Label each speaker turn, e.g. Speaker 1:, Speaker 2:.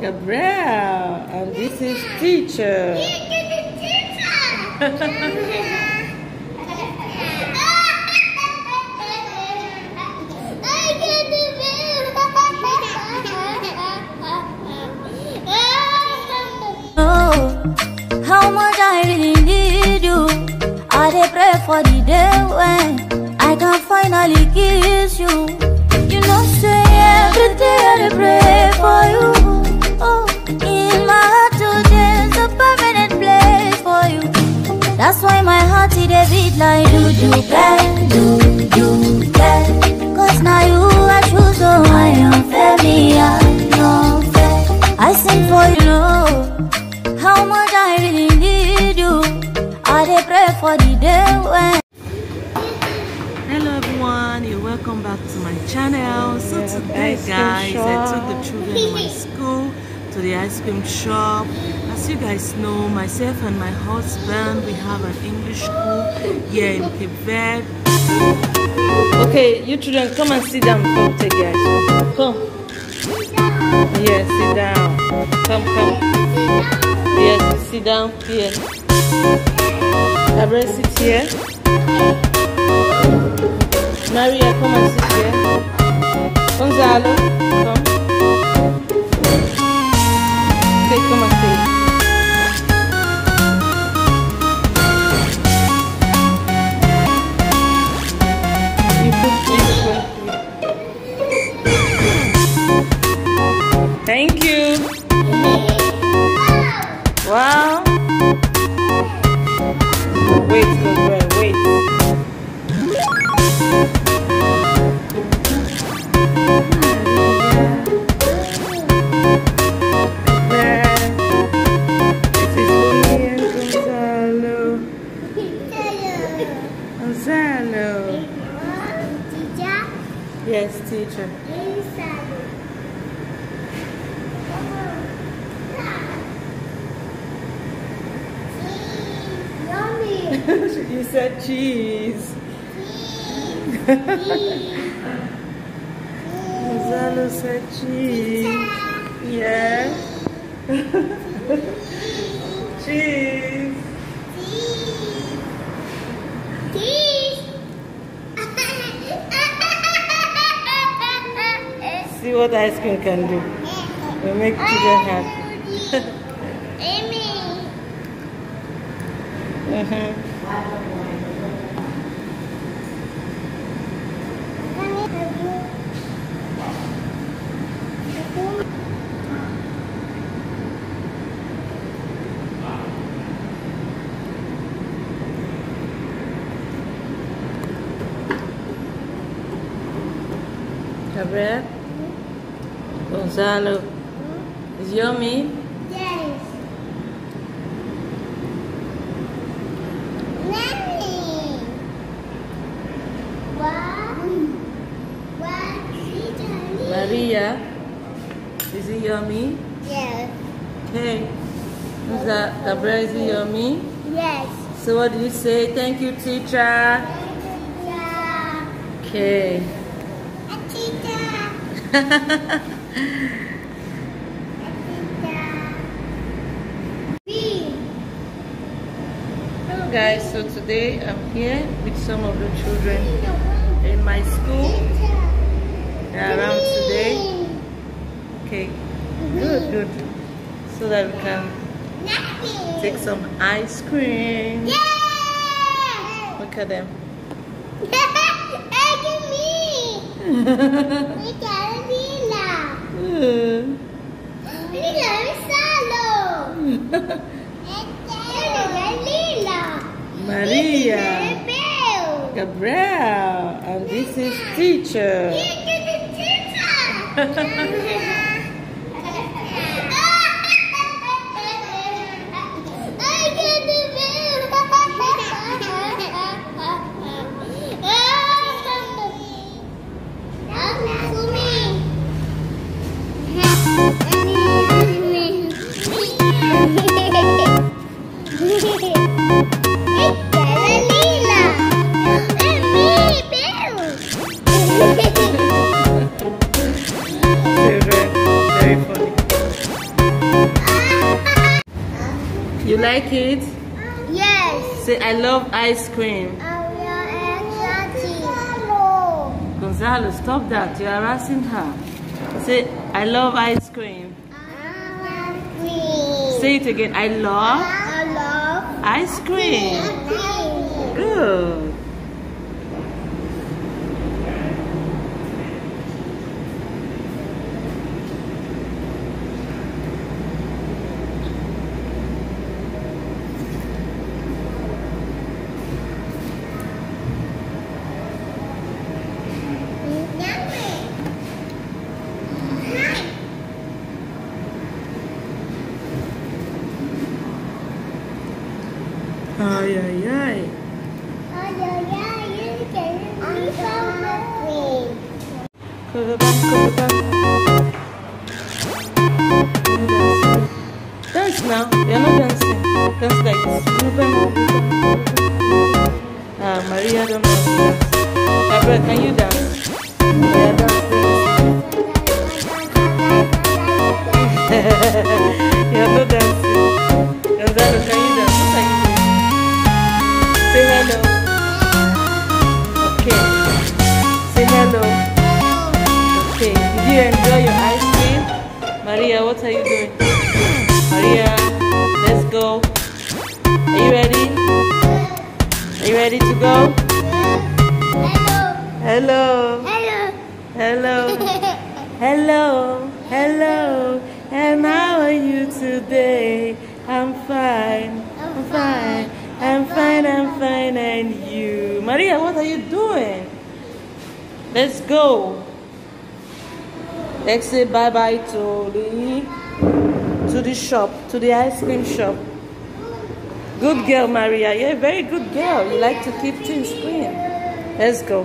Speaker 1: Gabriel, and this is teacher.
Speaker 2: know oh, how much I really need you. I pray for the day when I can finally kiss. You like do do bang, do do bang. Cause now you I choose, oh I am fair, me I am fair. I sing for you, know how much I really need you. I dey pray for the day when.
Speaker 1: Hello everyone, you're welcome back to my channel. So today guys, I took the children to my school to the ice cream shop. As you guys know, myself and my husband, we have an English school here in Verde. Okay, you children come and sit down before take the. Come. Yes, sit down. Come, come. Yes, sit down here. Gabriel, sit here. Maria, come and sit here. Gonzalo. Yes, teacher. you said cheese. Gonzalo said cheese. Yeah. cheese. What ice cream can do. We make children happy. Mhm. Gabriel? Gonzalo? Is yummy?
Speaker 3: Yes. Nanny. What? What? Italy?
Speaker 1: Maria? Is it yummy?
Speaker 3: Yes.
Speaker 1: Okay. Is that Gabriel, is it yummy?
Speaker 3: Yes.
Speaker 1: So what did you say? Thank you, teacher. Okay.
Speaker 3: A teacher. A teacher. B.
Speaker 1: Hello guys, so today I'm here with some of the children in my school. They're around today. Okay, good, good. So that we can take some ice cream. Look at them.
Speaker 3: Look at me. Uh. Look at Lila. Lila is Salo. Look at Lila.
Speaker 1: Maria,
Speaker 3: Bill.
Speaker 1: Gabriel, and this is teacher. You like it?
Speaker 3: Yes.
Speaker 1: Say, I love ice cream. Gonzalo, stop that. You're harassing her. Say, I love ice cream. I love cream. Say it again. I love
Speaker 3: I love
Speaker 1: ice cream.
Speaker 3: cream.
Speaker 1: Good. Ay, ay, ay. Kurban, kurban. Dance now. You're not dancing. Dance like this. Ah, Maria don't dance. Gabriel, can you dance? Yeah, dance. Maria, what are you doing? Maria, let's go. Are you ready? Are you ready to go? Hello. Hello. Hello. Hello. Hello. And how are you today? I'm fine. I'm fine. I'm fine. I'm fine. And you? Maria, what are you doing? Let's go. Let's say bye bye to the to the shop, to the ice cream shop. Good girl, Maria. You're a very good girl. You like to keep things clean. Let's go.